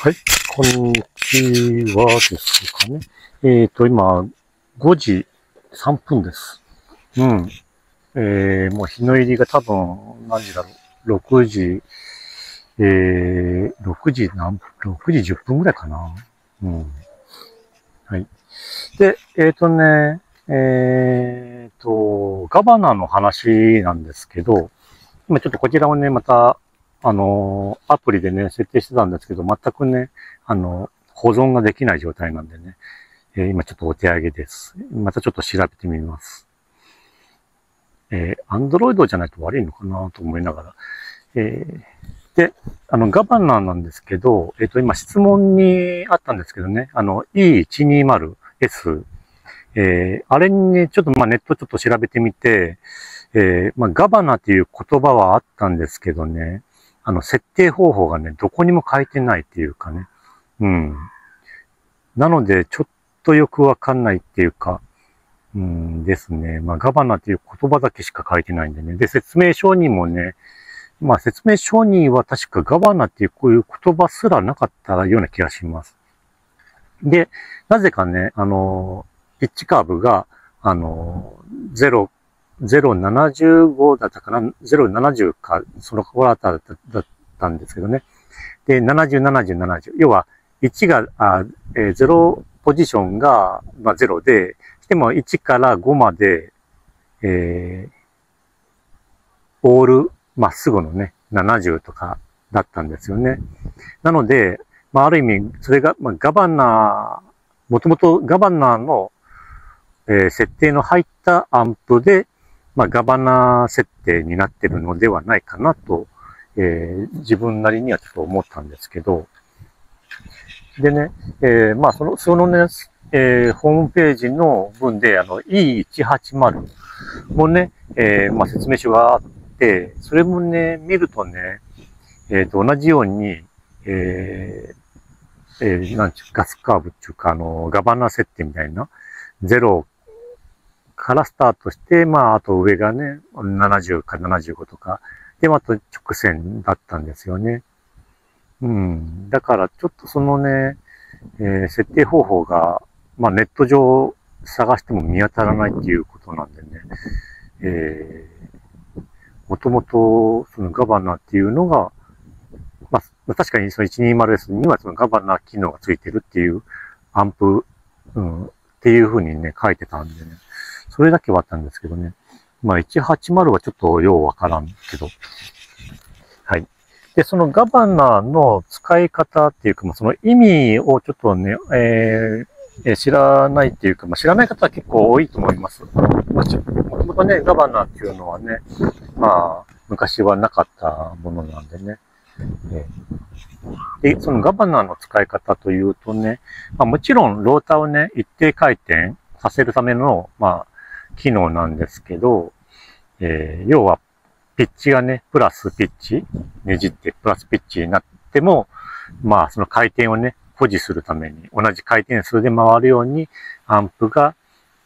はい、こんにちはですかね。えっ、と、今、5時3分です。うん。えー、もう日の入りが多分、何時だろう。6時、えー、6時何分、6時10分ぐらいかな。うん。はい。で、えっ、とね、えっ、と、ガバナの話なんですけど、今ちょっとこちらをね、また、あの、アプリでね、設定してたんですけど、全くね、あの、保存ができない状態なんでね、えー今ちょっとお手上げです。またちょっと調べてみます。えー、Android じゃないと悪いのかなと思いながら。えーで、あの、ガバナーなんですけど、えっ、と、今質問にあったんですけどね、あの、E120S、えーあれにねちょっとまあネットちょっと調べてみて、えーまあ、ガバナーっていう言葉はあったんですけどね、あの、設定方法がね、どこにも書いてないっていうかね。うん。なので、ちょっとよくわかんないっていうか、うんですね。まあ、ガバナっていう言葉だけしか書いてないんでね。で、説明書にもね、まあ、説明書には確かガバナっていうこういう言葉すらなかったような気がします。で、なぜかね、あの、ピッチカーブが、あの、0、075だったかな ?070 か、その頃あたりだったんですけどね。で、70、70、70。要は、1が、あえー0ポジションが、まあ、0で、でも1から5まで、えー、オールまっすぐのね、70とかだったんですよね。なので、まあ、ある意味、それが、まあ、ガバナー、もともとガバナーの、えー設定の入ったアンプで、まあ、ガバナー設定になってるのではないかなと、えー自分なりにはちょっと思ったんですけど、でね、えーまあ、その、そのね、えーホームページの文で、あの、E180 もね、えーまあ、説明書があって、それもね、見るとね、えーと、同じように、えーえーなんちゅう、ガスカーブっていうか、あの、ガバナー設定みたいな、0からスタートして、まあ、あと上がね、70か75とか、で、また直線だったんですよね。うん。だから、ちょっとそのね、えー設定方法が、まあ、ネット上探しても見当たらないっていうことなんでね、えー、もともと、そのガバナーっていうのが、まあ、確かにその 120S にはそのガバナー機能がついてるっていうアンプ、うん、っていうふうにね、書いてたんでね、それだけはあったんですけどね。まあ、180はちょっとようわからんけど。はい。で、そのガバナーの使い方っていうか、まあ、その意味をちょっとね、えーえ知らないっていうか、まあ、知らない方は結構多いと思います。まあ、ちもともとね、ガバナーっていうのはね、まあ、昔はなかったものなんでね。えーで、そのガバナーの使い方というとね、まあ、もちろんローターをね、一定回転させるための、まあ、機能なんですけど、えー要は、ピッチがね、プラスピッチ、ねじってプラスピッチになっても、まあ、その回転をね、保持するために、同じ回転数で回るように、アンプが、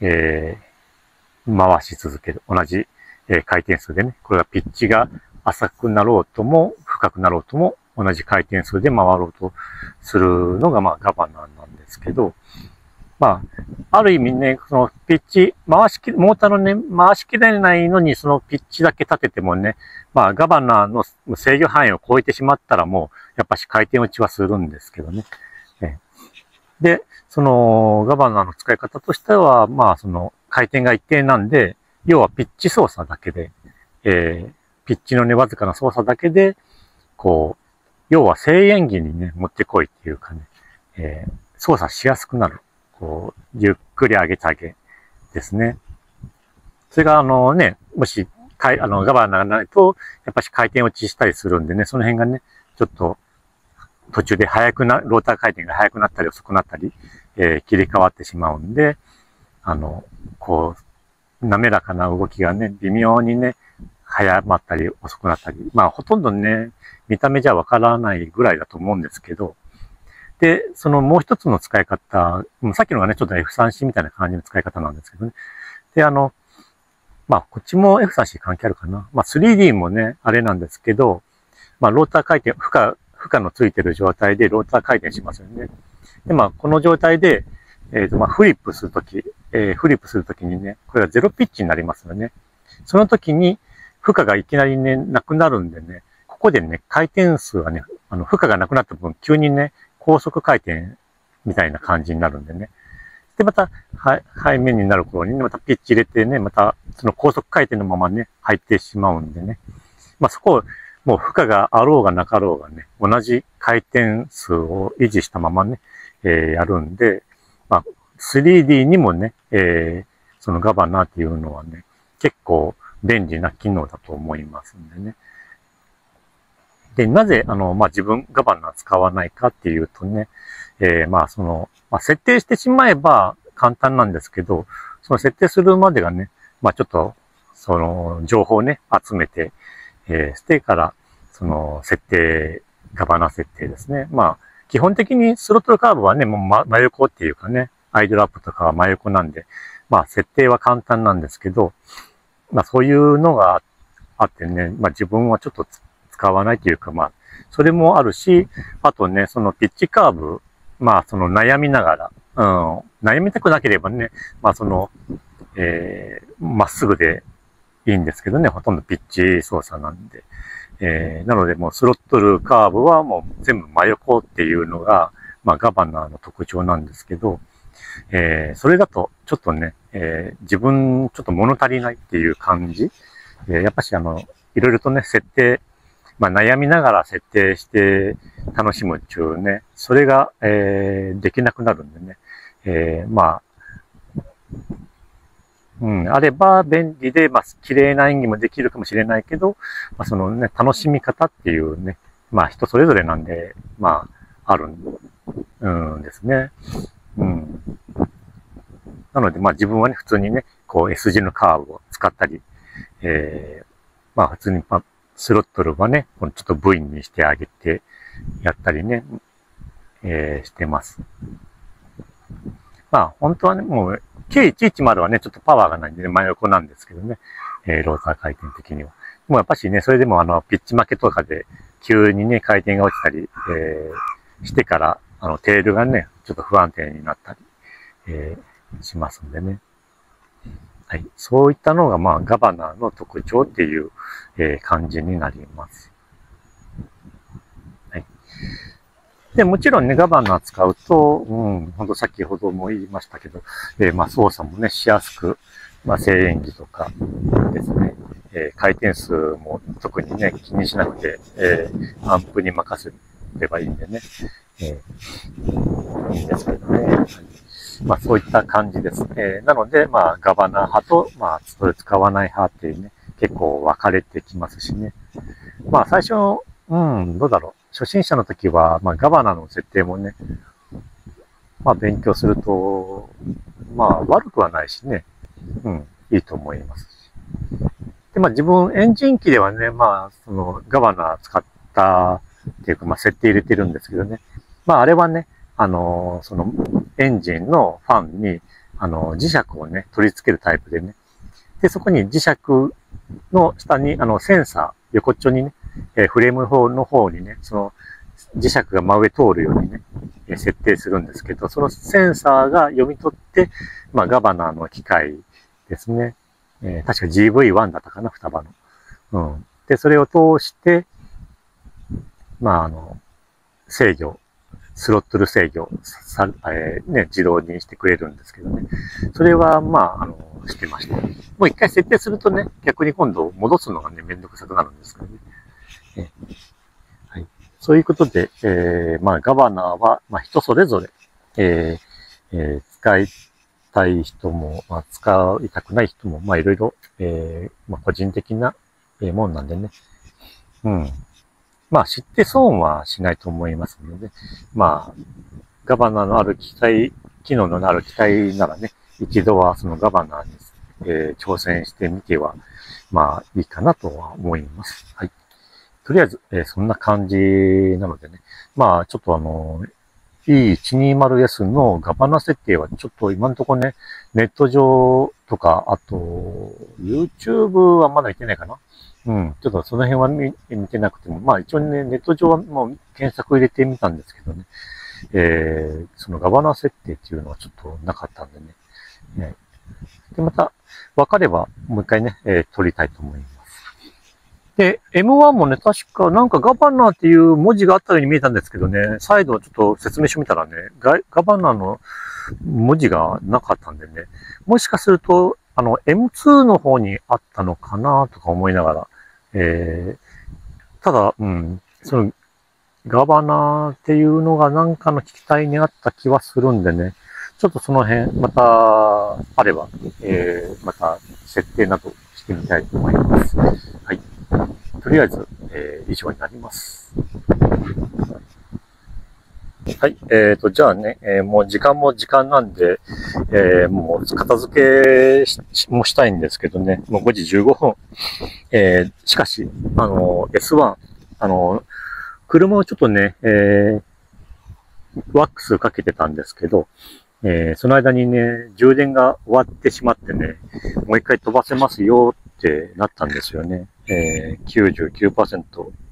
えー回し続ける。同じ、えー回転数でね、これがピッチが浅くなろうとも、深くなろうとも、同じ回転数で回ろうとするのが、まあ、ガバナーなんですけど、まあ、ある意味ね、そのピッチ、回しき、モーターのね、回しきれないのに、そのピッチだけ立ててもね、まあ、ガバナーの制御範囲を超えてしまったらもう、やっぱし回転落ちはするんですけどね。で、その、ガバナーの使い方としては、まあ、その、回転が一定なんで、要はピッチ操作だけで、えーピッチのね、わずかな操作だけで、こう、要は静演技にね、持ってこいっていうかね、えー操作しやすくなる。こう、ゆっくり上げ下げですね。それが、あのね、もし、かいあの、ガバナーがないと、やっぱし回転落ちしたりするんでね、その辺がね、ちょっと、途中で速くな、ローター回転が速くなったり遅くなったり、えー切り替わってしまうんで、あの、こう、滑らかな動きがね、微妙にね、早まったり遅くなったり、まあほとんどね、見た目じゃわからないぐらいだと思うんですけど、で、そのもう一つの使い方、さっきのがね、ちょっと F3C みたいな感じの使い方なんですけどね。で、あの、まあ、こっちも F3C 関係あるかな。まあ、3D もね、あれなんですけど、まあ、ローター回転、負荷、負荷のついてる状態でローター回転しますよね。で、まあ、この状態で、えっ、ー、と、まあ、フリップするとき、えー、フリップするときにね、これはゼロピッチになりますよね。その時に、負荷がいきなりね、なくなるんでね、ここでね、回転数がね、あの、負荷がなくなった分、急にね、高速回転みたいな感じになるんでね。で、また、はい、背面になる頃にね、またピッチ入れてね、また、その高速回転のままね、入ってしまうんでね。まあ、そこを、もう負荷があろうがなかろうがね、同じ回転数を維持したままね、えー、やるんで、まあ、3D にもね、えー、そのガバナーっていうのはね、結構便利な機能だと思いますんでね。で、なぜ、あの、まあ、自分ガバナー使わないかっていうとね、えー、まあ、その、まあ、設定してしまえば簡単なんですけど、その設定するまでがね、まあ、ちょっと、その、情報をね、集めて、えー、してから、その、設定、ガバナー設定ですね。まあ、基本的にスロットルカーブはね、もう真横っていうかね、アイドルアップとかは真横なんで、まあ、設定は簡単なんですけど、まあ、そういうのがあってね、まあ、自分はちょっと使わないというか、まあ、それもあるし、あとね、そのピッチカーブ、まあ、その悩みながら、うん、悩みたくなければね、まあ、その、えー、まっすぐでいいんですけどね、ほとんどピッチ操作なんで。えー、なのでもうスロットルカーブはもう全部真横っていうのが、まあガバナーの特徴なんですけど、えー、それだとちょっとね、えー、自分ちょっと物足りないっていう感じ。えー、やっぱしあの、いろいろとね、設定、まあ悩みながら設定して楽しむっていうね、それが、えー、できなくなるんでね、えー、まあ、うん、あれば便利で、まあ、綺麗な演技もできるかもしれないけど、まあ、そのね、楽しみ方っていうね、まあ、人それぞれなんで、まあ、あるんですね。うん。なので、まあ、自分はね、普通にね、こう S 字のカーブを使ったり、えー、まあ、普通に、まあ、スロットルはね、このちょっと V にしてあげて、やったりね、えー、してます。まあ、本当はね、もう、K110 はね、ちょっとパワーがないんでね、真横なんですけどね、えー、ローター回転的には。もうやっぱしね、それでもあの、ピッチ負けとかで、急にね、回転が落ちたり、えー、してから、あの、テールがね、ちょっと不安定になったり、えー、しますんでね。はい。そういったのが、まあ、ガバナーの特徴っていう、えー、感じになります。はい。で、もちろんね、ガバナー使うと、うん、ほんと先ほども言いましたけど、えー、まあ操作もね、しやすく、まあ静演技とかですね、えー、回転数も特にね、気にしなくて、えー、アンプに任せればいいんでね、えー、いいんですけどね。まあそういった感じです。えー、なので、まあガバナ派と、まあそれ使わない派っていうね、結構分かれてきますしね。まあ最初、うん、どうだろう。初心者の時は、まあ、ガバナの設定もね、まあ、勉強すると、まあ、悪くはないしね、うん、いいと思いますし。で、まあ、自分、エンジン機ではね、まあ、その、ガバナ使ったっていうか、まあ、設定入れてるんですけどね。まあ、あれはね、あの、その、エンジンのファンに、あの、磁石をね、取り付けるタイプでね。で、そこに磁石の下に、あの、センサー、横っちょにね、えフレームの方にね、その磁石が真上通るようにね、え設定するんですけど、そのセンサーが読み取って、まあ、ガバナーの機械ですね。えー、確か GV1 だったかな、双葉の。うん。で、それを通して、まあ、あの、制御、スロットル制御、さえー、ね、自動にしてくれるんですけどね。それは、まあ、あの、してました。もう一回設定するとね、逆に今度戻すのがね、めんどくさくなるんですけどね。えはい、そういうことで、えー、まあ、ガバナーは、まあ、人それぞれ、えーえー、使いたい人も、まあ、使いたくない人も、まあ、いろいろ、えー、まあ、個人的な、えもんなんでね。うん。まあ、知って損はしないと思いますので、まあ、ガバナのある機体、機能のある機体ならね、一度はそのガバナーに、えー、挑戦してみては、まあ、いいかなとは思います。はい。とりあえず、えー、そんな感じなのでね。まあ、ちょっとあの、E120S のガバナ設定はちょっと今のところね、ネット上とか、あと、YouTube はまだ行ってないかなうん。ちょっとその辺は見見てなくても、まあ一応ね、ネット上はもう検索入れてみたんですけどね。えー、そのガバナー設定っていうのはちょっとなかったんでね。ねで、また、分かればもう一回ね、えー、撮りたいと思います。で、M1 もね、確かなんかガバナーっていう文字があったように見えたんですけどね、再度ちょっと説明書見たらね、ガガバナーの文字がなかったんでね、もしかすると、あの、M2 の方にあったのかなとか思いながら、えー、ただ、うん、その、ガバナーっていうのがなんかの機体にあった気はするんでね、ちょっとその辺、また、あれば、えー、また設定などしてみたいと思います。はい。とりあえず、えー、以上になります。はい。えっ、ー、と、じゃあね、えー、もう時間も時間なんで、えー、もう片付けもしたいんですけどね、もう5時15分。えー、しかし、あの、S1、あの、車をちょっとね、えー、ワックスかけてたんですけど、えー、その間にね、充電が終わってしまってね、もう一回飛ばせますよってなったんですよね。えー、99%、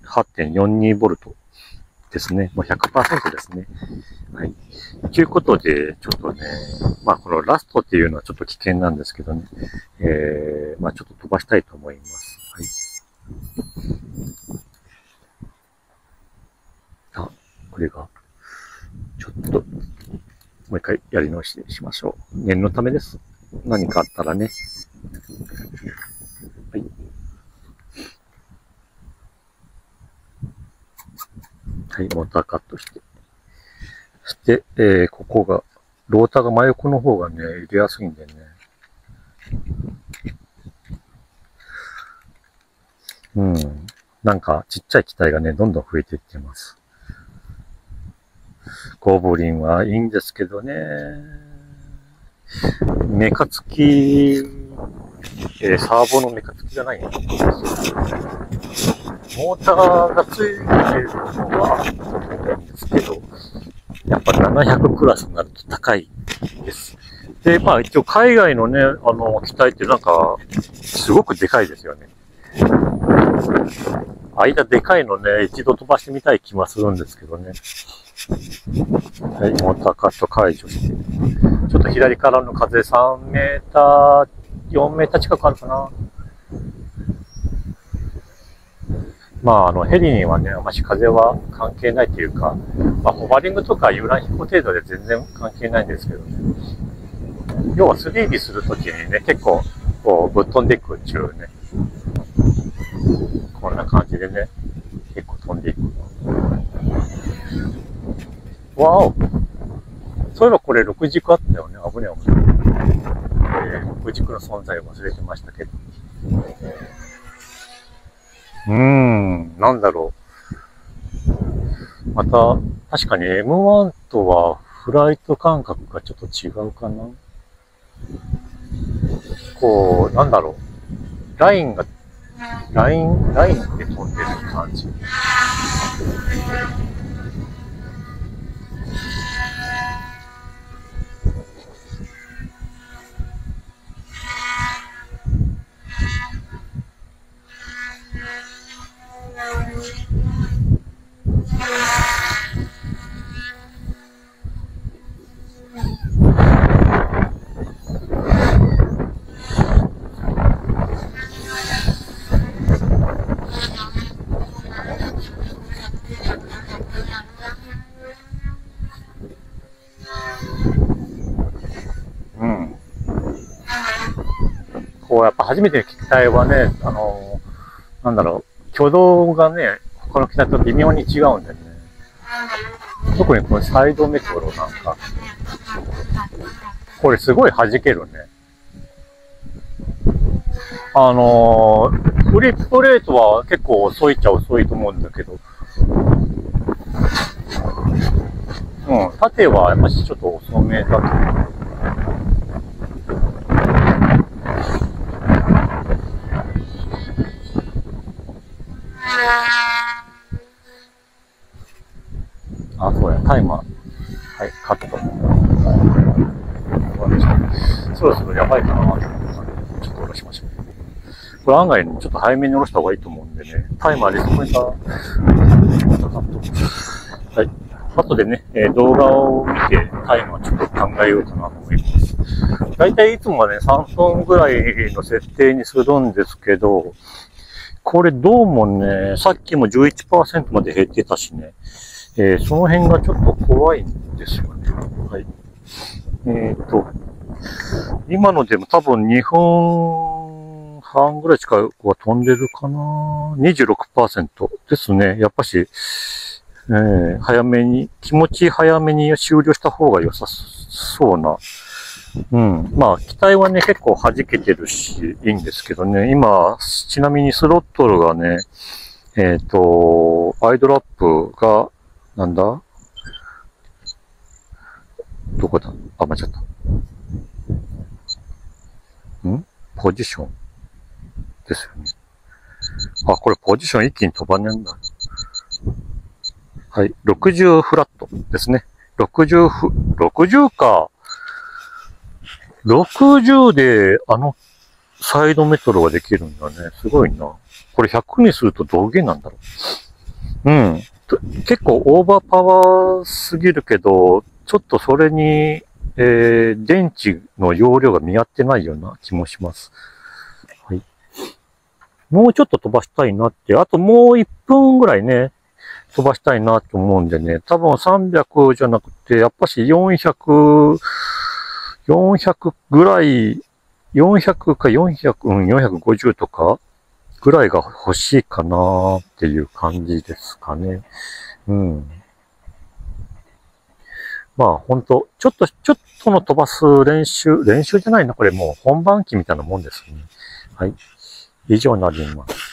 8.42V ですね。もう100%ですね。はい。ということで、ちょっとね、まあこのラストっていうのはちょっと危険なんですけどね、えー、まあちょっと飛ばしたいと思います。はい。あ、これが、ちょっと、もう一回やり直ししましょう。念のためです。何かあったらね。はい。はい、モーターカットして。そして、えー、ここが、ローターが真横の方がね、入れやすいんでね。うん。なんか、ちっちゃい機体がね、どんどん増えていってます。ゴブリンはいいんですけどね。メカ付き、えー、サーボのメカ付きじゃないんです。モーターがついてるのは、いいんですけど、やっぱ700クラスになると高いです。で、まあ一応海外のね、あの、機体ってなんか、すごくでかいですよね。間でかいのね、一度飛ばしてみたい気はするんですけどね。はい、モーターカット解除して。ちょっと左からの風3メーター、4メーター近くあるかな。まあ、あの、ヘリにはね、あまし風は関係ないというか、まあ、ホバリングとか遊覧飛行程度で全然関係ないんですけどね。要はスリービするときにね、結構、こう、ぶっ飛んでいくっていうね。こんな感じでね、結構飛んでいく。わおそういえばこれ6軸あったよね。危ね危ね。えー、6軸の存在を忘れてましたけど。うーん、なんだろう。また、確かに M1 とはフライト感覚がちょっと違うかな。こう、なんだろう。ラインが、ライン、ラインで飛んでる感じ。こう、やっぱ初めての機体はね、あの、なんだろう、挙動がね、他の機体と微妙に違うんだよね。特にこのサイドメトロなんか、これすごい弾けるね。あのー、フリップレートは結構遅いっちゃ遅いと思うんだけど、うん、縦はやっぱしちょっと遅めだと思う。あ、そうや、タイマー。はい、カット。そろそろやばいかなと思ったんで、ちょっと下ろしましょう。これ案外、ねちょっと早めに下ろした方がいいと思うんでね。タイマーリスポインター。はい。後でね、え、動画を見てタイマーちょっと考えようかなと思います。だいたいいつもはね、3分ぐらいの設定にするんですけど、これどうもね、さっきも11%まで減ってたしね、えー、その辺がちょっと怖いんですよね。はい。えっ、と、今のでも多分2分半ぐらい近くは飛んでるかな ?26% ですね。やっぱし、えー、早めに、気持ち早めに終了した方が良さそうな。うん。まあ、機体はね、結構弾けてるし、いいんですけどね。今、ちなみにスロットルがね、えっ、ー、と、アイドラップが、なんだ？どこだ？あ、間違った。ん？ポジション？ですよね。あ、これポジション一気に飛ばねえんだ。はい。60フラットですね。60フ、60か。60であのサイドメトロができるんだね。すごいな。これ100にするとどうげなんだろう。うん。結構オーバーパワーすぎるけど、ちょっとそれに、えー、電池の容量が見合ってないような気もします。はい。もうちょっと飛ばしたいなって、あともう1分ぐらいね、飛ばしたいなと思うんでね、多分300じゃなくて、やっぱし400、400ぐらい、400か400、うん、450とかぐらいが欲しいかなっていう感じですかね。うん。まあ本当ちょっと、ちょっとの飛ばす練習、練習じゃないな、これもう本番機みたいなもんですね。はい。以上になります。